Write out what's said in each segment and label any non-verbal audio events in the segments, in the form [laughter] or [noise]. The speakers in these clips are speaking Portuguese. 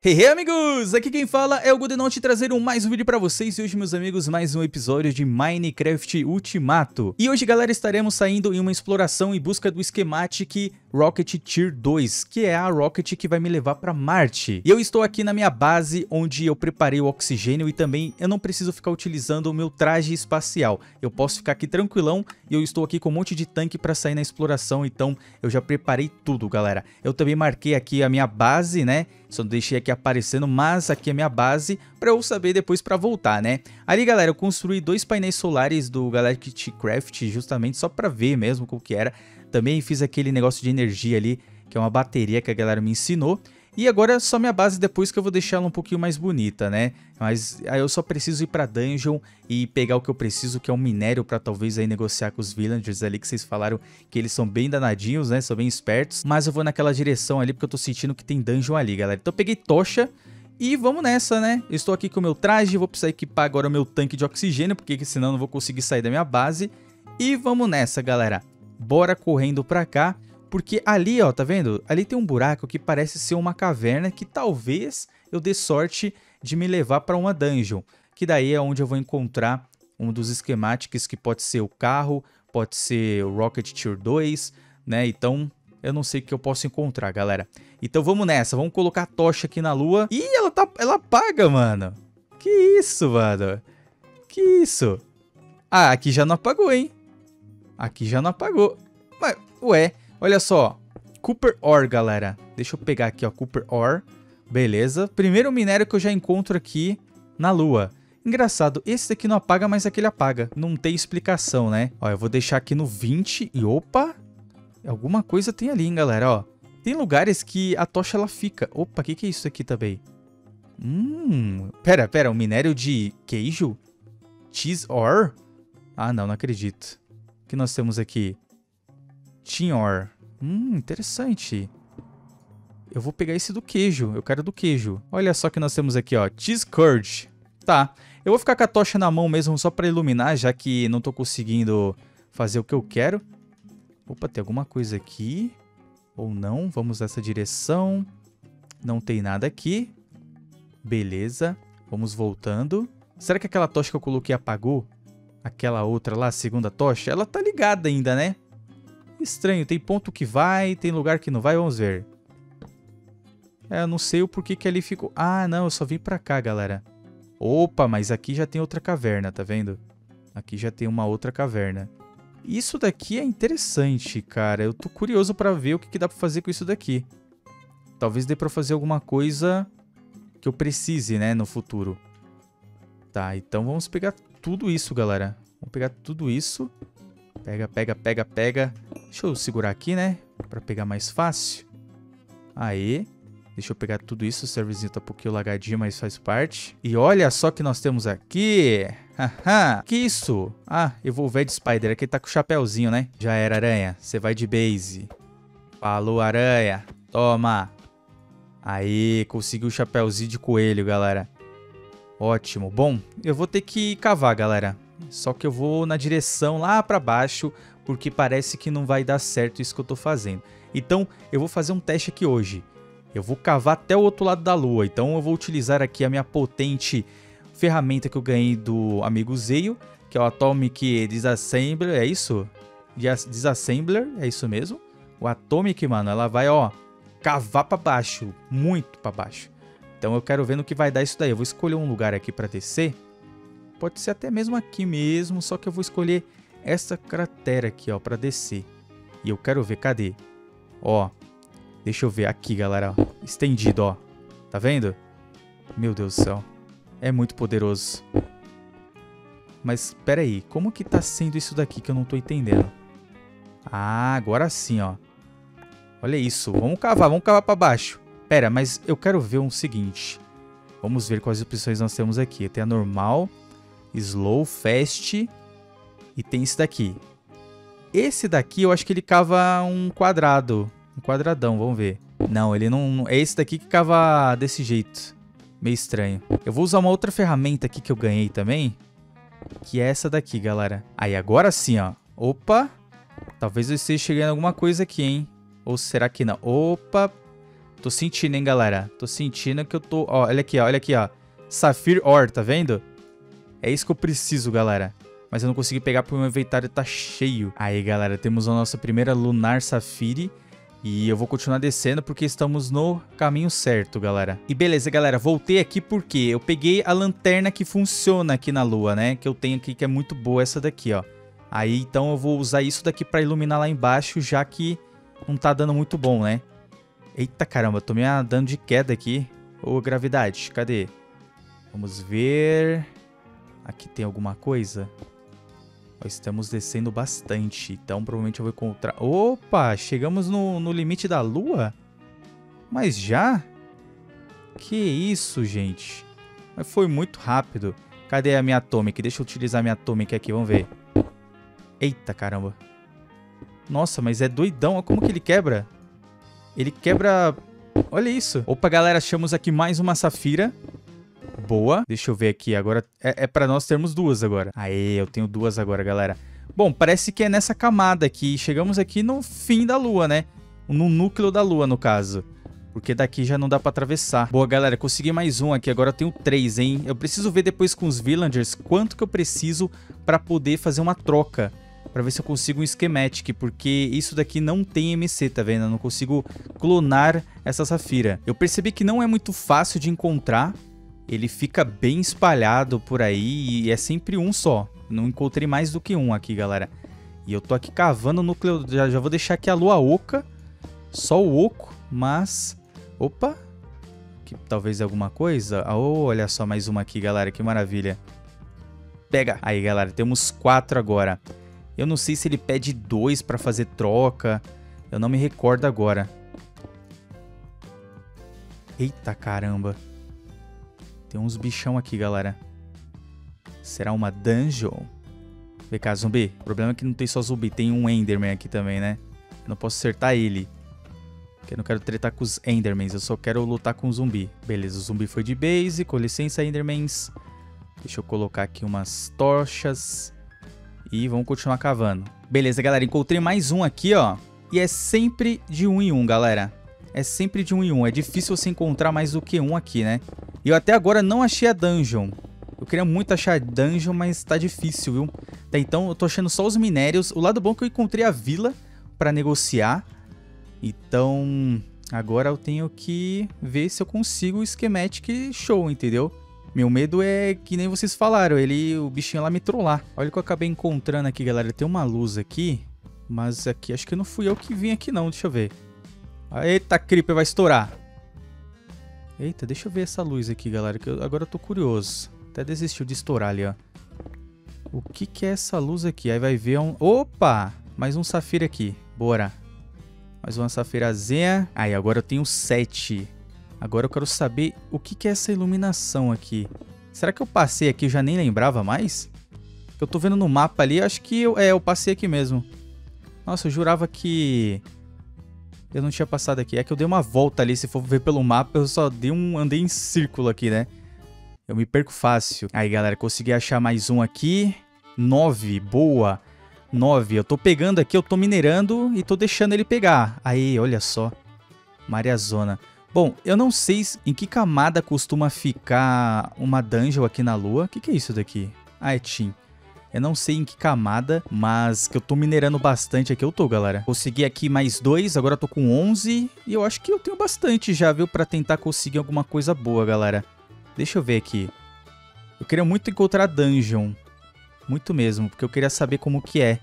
Hey, hey amigos! Aqui quem fala é o Goodenote trazendo mais um vídeo pra vocês e hoje, meus amigos, mais um episódio de Minecraft Ultimato. E hoje, galera, estaremos saindo em uma exploração em busca do Schematic Rocket Tier 2, que é a Rocket que vai me levar pra Marte. E eu estou aqui na minha base, onde eu preparei o oxigênio e também eu não preciso ficar utilizando o meu traje espacial. Eu posso ficar aqui tranquilão e eu estou aqui com um monte de tanque pra sair na exploração, então eu já preparei tudo, galera. Eu também marquei aqui a minha base, né? Só deixei aqui aparecendo, mas aqui é minha base para eu saber depois para voltar, né? Ali, galera, eu construí dois painéis solares do Galactic Craft justamente só para ver mesmo como que era. Também fiz aquele negócio de energia ali, que é uma bateria que a galera me ensinou. E agora é só minha base depois que eu vou deixar ela um pouquinho mais bonita, né? Mas aí eu só preciso ir pra dungeon e pegar o que eu preciso, que é um minério pra talvez aí negociar com os villagers ali, que vocês falaram que eles são bem danadinhos, né? São bem espertos. Mas eu vou naquela direção ali porque eu tô sentindo que tem dungeon ali, galera. Então eu peguei tocha e vamos nessa, né? Eu estou aqui com o meu traje, vou precisar equipar agora o meu tanque de oxigênio, porque senão eu não vou conseguir sair da minha base. E vamos nessa, galera. Bora correndo pra cá. Porque ali, ó, tá vendo? Ali tem um buraco que parece ser uma caverna que talvez eu dê sorte de me levar para uma dungeon. Que daí é onde eu vou encontrar um dos esquemáticos que pode ser o carro, pode ser o Rocket Tier 2, né? Então, eu não sei o que eu posso encontrar, galera. Então vamos nessa, vamos colocar a tocha aqui na lua. Ih, ela, tá, ela apaga, mano. Que isso, mano? Que isso? Ah, aqui já não apagou, hein? Aqui já não apagou. Mas, ué... Olha só, Cooper Ore, galera. Deixa eu pegar aqui, ó, Cooper Ore. Beleza. Primeiro minério que eu já encontro aqui na Lua. Engraçado, esse daqui não apaga, mas aquele apaga. Não tem explicação, né? Ó, eu vou deixar aqui no 20 e opa! Alguma coisa tem ali, hein, galera, ó. Tem lugares que a tocha ela fica. Opa, o que, que é isso aqui também? Hum, pera, pera, um minério de queijo? Cheese ore? Ah, não, não acredito. Que nós temos aqui? Tinor. Hum, interessante. Eu vou pegar esse do queijo. Eu quero do queijo. Olha só que nós temos aqui, ó. Cheese curd. Tá. Eu vou ficar com a tocha na mão mesmo só pra iluminar, já que não tô conseguindo fazer o que eu quero. Opa, tem alguma coisa aqui. Ou não. Vamos nessa direção. Não tem nada aqui. Beleza. Vamos voltando. Será que aquela tocha que eu coloquei apagou? Aquela outra lá, a segunda tocha? Ela tá ligada ainda, né? Estranho, tem ponto que vai, tem lugar que não vai, vamos ver. É, eu não sei o porquê que ali ficou... Ah, não, eu só vim pra cá, galera. Opa, mas aqui já tem outra caverna, tá vendo? Aqui já tem uma outra caverna. Isso daqui é interessante, cara. Eu tô curioso pra ver o que, que dá pra fazer com isso daqui. Talvez dê pra fazer alguma coisa que eu precise, né, no futuro. Tá, então vamos pegar tudo isso, galera. Vamos pegar tudo isso. Pega, pega, pega, pega. Deixa eu segurar aqui, né? Pra pegar mais fácil. Aí. Deixa eu pegar tudo isso. O serverzinho tá um pouquinho lagadinho, mas faz parte. E olha só que nós temos aqui. Haha. que isso? Ah, Evolved Spider. Aqui tá com o chapéuzinho, né? Já era, aranha. Você vai de base. Falou, aranha. Toma. Aí, conseguiu o chapéuzinho de coelho, galera. Ótimo. Bom, eu vou ter que cavar, galera. Só que eu vou na direção lá para baixo, porque parece que não vai dar certo isso que eu tô fazendo. Então, eu vou fazer um teste aqui hoje. Eu vou cavar até o outro lado da lua, então eu vou utilizar aqui a minha potente ferramenta que eu ganhei do amigo Zeio, que é o Atomic Disassembler, é isso? Disassembler, é isso mesmo? O Atomic, mano, ela vai, ó, cavar para baixo, muito para baixo. Então eu quero ver no que vai dar isso daí. Eu vou escolher um lugar aqui para descer. Pode ser até mesmo aqui mesmo, só que eu vou escolher essa cratera aqui, ó, pra descer. E eu quero ver, cadê? Ó, deixa eu ver aqui, galera, estendido, ó. Tá vendo? Meu Deus do céu. É muito poderoso. Mas, pera aí, como que tá sendo isso daqui que eu não tô entendendo? Ah, agora sim, ó. Olha isso, vamos cavar, vamos cavar pra baixo. Pera, mas eu quero ver um seguinte. Vamos ver quais opções nós temos aqui. Tem a normal, Slow, Fast. E tem esse daqui. Esse daqui eu acho que ele cava um quadrado. Um quadradão, vamos ver. Não, ele não... É esse daqui que cava desse jeito. Meio estranho. Eu vou usar uma outra ferramenta aqui que eu ganhei também. Que é essa daqui, galera. Aí, agora sim, ó. Opa. Talvez eu esteja chegando alguma coisa aqui, hein. Ou será que não? Opa. Tô sentindo, hein, galera? Tô sentindo que eu tô... Ó, olha aqui, ó, olha aqui, ó. Sapphire Ore, tá vendo? É isso que eu preciso, galera. Mas eu não consegui pegar porque o meu inventário tá cheio. Aí, galera, temos a nossa primeira Lunar Safire. E eu vou continuar descendo porque estamos no caminho certo, galera. E beleza, galera, voltei aqui porque eu peguei a lanterna que funciona aqui na lua, né? Que eu tenho aqui, que é muito boa essa daqui, ó. Aí, então, eu vou usar isso daqui pra iluminar lá embaixo, já que não tá dando muito bom, né? Eita caramba, tomei uma dano de queda aqui. Ô, gravidade, cadê? Vamos ver... Aqui tem alguma coisa? Nós estamos descendo bastante, então provavelmente eu vou encontrar... Opa, chegamos no, no limite da lua? Mas já? Que isso, gente? Mas foi muito rápido. Cadê a minha atômica? Deixa eu utilizar a minha atômica aqui, vamos ver. Eita, caramba. Nossa, mas é doidão, olha como que ele quebra. Ele quebra... Olha isso. Opa, galera, achamos aqui mais uma safira. Boa. Deixa eu ver aqui. Agora é, é pra nós termos duas agora. Aê, eu tenho duas agora, galera. Bom, parece que é nessa camada aqui. Chegamos aqui no fim da lua, né? No núcleo da lua, no caso. Porque daqui já não dá pra atravessar. Boa, galera, consegui mais um aqui. Agora eu tenho três, hein? Eu preciso ver depois com os villagers quanto que eu preciso pra poder fazer uma troca para ver se eu consigo um schematic, porque isso daqui não tem MC, tá vendo? Eu não consigo clonar essa safira. Eu percebi que não é muito fácil de encontrar, ele fica bem espalhado por aí e é sempre um só. Não encontrei mais do que um aqui, galera. E eu tô aqui cavando núcleo, já, já vou deixar aqui a lua oca, só o oco, mas... Opa! Que talvez alguma coisa? Oh, olha só mais uma aqui, galera, que maravilha. Pega! Aí, galera, temos quatro agora. Eu não sei se ele pede dois para fazer troca. Eu não me recordo agora. Eita caramba. Tem uns bichão aqui, galera. Será uma dungeon? Vem cá, zumbi. O problema é que não tem só zumbi, tem um Enderman aqui também, né? Eu não posso acertar ele. Porque eu não quero tretar com os Endermans, eu só quero lutar com o zumbi. Beleza, o zumbi foi de base, com licença, Endermans. Deixa eu colocar aqui umas tochas. E vamos continuar cavando. Beleza, galera, encontrei mais um aqui, ó. E é sempre de um em um, galera. É sempre de um em um. É difícil você encontrar mais do que um aqui, né? E eu até agora não achei a dungeon. Eu queria muito achar a dungeon, mas tá difícil, viu? Tá, então eu tô achando só os minérios. O lado bom é que eu encontrei a vila pra negociar. Então, agora eu tenho que ver se eu consigo o schematic show, entendeu? Meu medo é que nem vocês falaram, ele, o bichinho lá me trollar. Olha o que eu acabei encontrando aqui, galera. Tem uma luz aqui, mas aqui acho que não fui eu que vim aqui não, deixa eu ver. Eita, creeper, vai estourar. Eita, deixa eu ver essa luz aqui, galera, que eu, agora eu tô curioso. Até desistiu de estourar ali, ó. O que que é essa luz aqui? Aí vai ver um... Opa! Mais um safira aqui. Bora. Mais uma safirazinha. Aí, agora eu tenho sete. Agora eu quero saber o que, é essa iluminação aqui. Será que eu passei aqui e já nem lembrava mais? Eu tô vendo no mapa ali, acho que eu, é, eu passei aqui mesmo. Nossa, eu jurava que eu não tinha passado aqui. É que eu dei uma volta ali, se for ver pelo mapa, eu só dei um andei em círculo aqui, né? Eu me perco fácil. Aí, galera, consegui achar mais um aqui. Nove, boa. Nove. Eu tô pegando aqui, eu tô minerando e tô deixando ele pegar. Aí, olha só. Mariazona. Bom, eu não sei em que camada costuma ficar uma dungeon aqui na lua. O que, que é isso daqui? Ah, é Tim. Eu não sei em que camada, mas que eu tô minerando bastante aqui eu tô, galera. Consegui aqui mais dois, agora eu tô com 11. E eu acho que eu tenho bastante já, viu? Pra tentar conseguir alguma coisa boa, galera. Deixa eu ver aqui. Eu queria muito encontrar dungeon. Muito mesmo, porque eu queria saber como que é.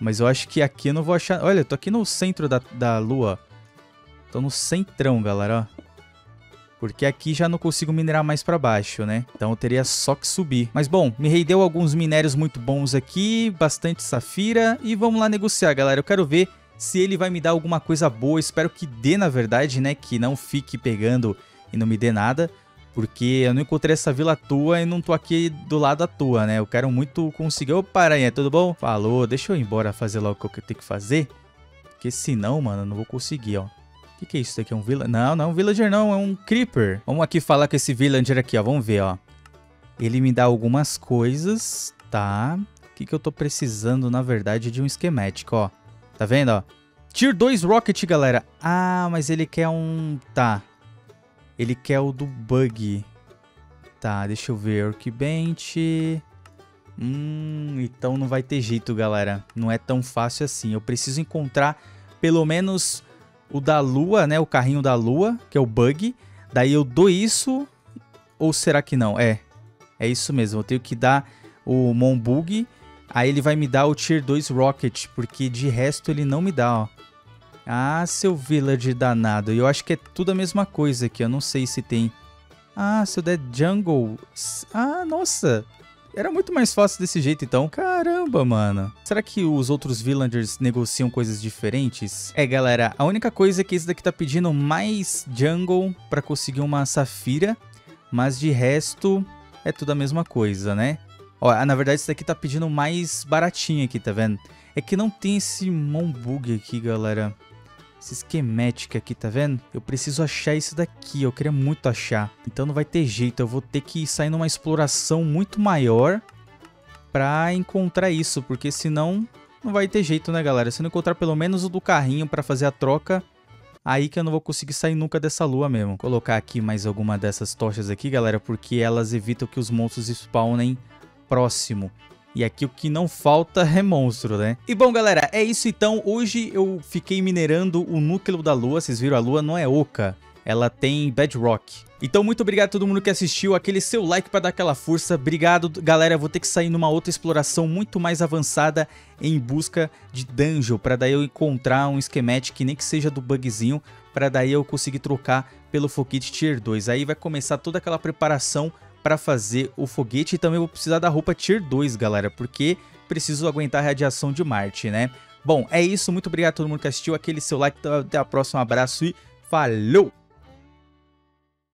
Mas eu acho que aqui eu não vou achar... Olha, eu tô aqui no centro da, da lua. Tô no centrão, galera, ó. Porque aqui já não consigo minerar mais pra baixo, né? Então eu teria só que subir. Mas bom, me rendeu alguns minérios muito bons aqui, bastante safira. E vamos lá negociar, galera. Eu quero ver se ele vai me dar alguma coisa boa. Espero que dê, na verdade, né? Que não fique pegando e não me dê nada. Porque eu não encontrei essa vila tua e não tô aqui do lado à tua, né? Eu quero muito conseguir... Opa, aranha, tudo bom? Falou, deixa eu ir embora fazer logo o que eu tenho que fazer. Porque senão, mano, eu não vou conseguir, ó que, que é isso daqui? É um villager? Não, não é um villager não, é um creeper. Vamos aqui falar com esse villager aqui, ó. Vamos ver, ó. Ele me dá algumas coisas, tá? O que, que eu tô precisando, na verdade, de um esquemático, ó. Tá vendo, ó? Tier 2 Rocket, galera. Ah, mas ele quer um... Tá. Ele quer o do Bug. Tá, deixa eu ver. Workbench... Hum, então não vai ter jeito, galera. Não é tão fácil assim. Eu preciso encontrar pelo menos o da lua, né? O carrinho da lua, que é o Bug. Daí eu dou isso... Ou será que não? É. É isso mesmo. Eu tenho que dar o Monbug. Aí ele vai me dar o Tier 2 Rocket. Porque de resto ele não me dá, ó. Ah, seu Village danado. Eu acho que é tudo a mesma coisa aqui. Eu não sei se tem... Ah, se eu der Jungle... Ah, nossa... Era muito mais fácil desse jeito, então. Caramba, mano. Será que os outros villagers negociam coisas diferentes? É, galera, a única coisa é que esse daqui tá pedindo mais jungle pra conseguir uma safira. Mas de resto, é tudo a mesma coisa, né? Ó, na verdade, esse daqui tá pedindo mais baratinho aqui, tá vendo? É que não tem esse Monbug aqui, galera. Esse esquemática aqui, tá vendo? Eu preciso achar isso daqui, eu queria muito achar. Então não vai ter jeito, eu vou ter que sair numa exploração muito maior pra encontrar isso, porque senão não vai ter jeito, né, galera? Se não encontrar pelo menos o do carrinho pra fazer a troca, aí que eu não vou conseguir sair nunca dessa lua mesmo. Vou colocar aqui mais alguma dessas tochas aqui, galera, porque elas evitam que os monstros spawnem próximo. E aqui o que não falta [laughs] é monstro, né? E bom, galera, é isso então. Hoje eu fiquei minerando o núcleo da lua. Vocês viram, a lua não é oca. Ela tem bedrock. Então, muito obrigado a todo mundo que assistiu. Aquele seu like para dar aquela força. Obrigado, galera. Vou ter que sair numa outra exploração muito mais avançada em busca de dungeon. Para daí eu encontrar um schematic, nem que seja do bugzinho. Para daí eu conseguir trocar pelo foguete Tier 2. Aí vai começar toda aquela preparação para fazer o foguete e também vou precisar da roupa Tier 2, galera, porque preciso aguentar a radiação de Marte, né? Bom, é isso, muito obrigado a todo mundo que assistiu, aquele seu like, até a próxima, um abraço e falou!